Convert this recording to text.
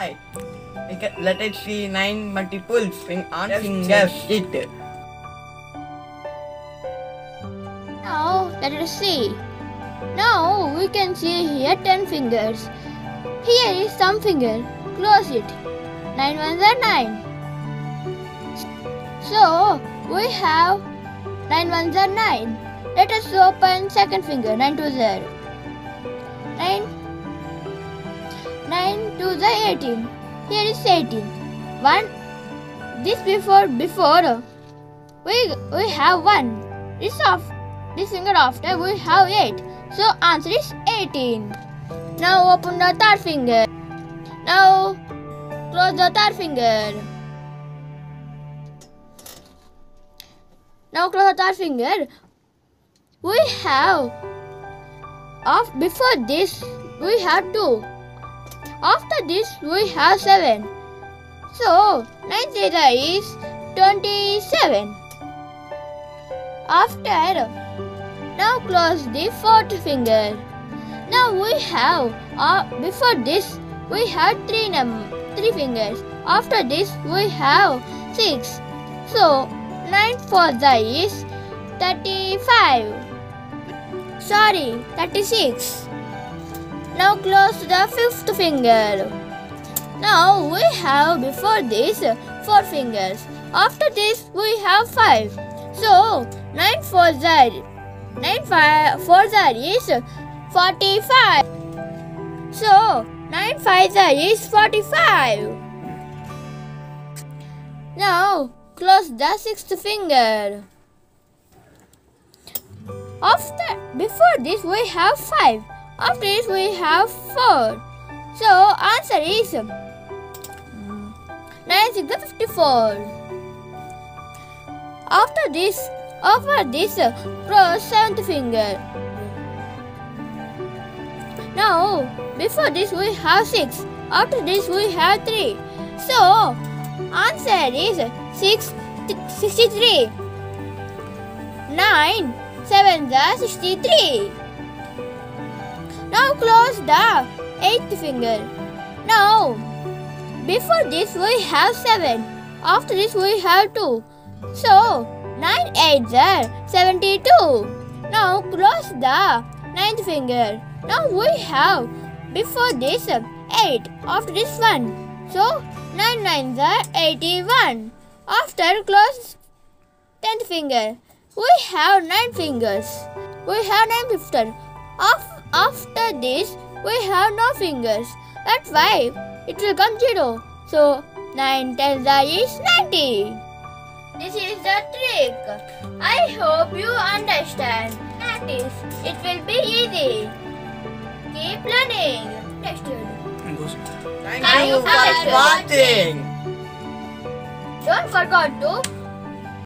Right. Okay, Let us see nine multiples in on finger sheet. Now let us see. Now we can see here 10 fingers. Here is some finger. Close it. 9 ones are 9. So we have 9 ones are 9. Let us open second finger. 9 twos are 9. 9 to the 18. Here is 18. 1. This before before uh, we we have 1. This of this finger after we have 8. So answer is 18. Now open the third finger. Now close the third finger. Now close the third finger. We have of before this we have 2. After this we have 7. So 9 zeta is 27. After now close the fourth finger. Now we have uh, before this we had three num three fingers. After this we have six. So nine for the is thirty-five. Sorry, thirty-six. Now close the fifth finger. Now we have before this four fingers. After this we have five. So nine for the nine five for the is forty-five. So nine five the is forty-five. Now close the sixth finger. After before this we have five. After this we have four. So answer is um, nine six fifty-four. After this, over this, uh, cross seventh finger. Now, before this we have six. After this we have three. So, answer is six sixty-three. Nine seven the sixty-three. Now close the eighth finger. Now, before this we have seven. After this we have two. So, 9 8s are 72. Now close the ninth finger. Now we have before this 8. After this 1. So, 9 9s are 81. After close 10th finger. We have 9 fingers. We have 9 fingers. Af- after this, we have no fingers. That's why it will come 0. So, 9 10s are is 90. This is the trick. I hope you understand. Practice. It will be easy. Keep learning. Next. Thank Thank you for watching. Don't forget to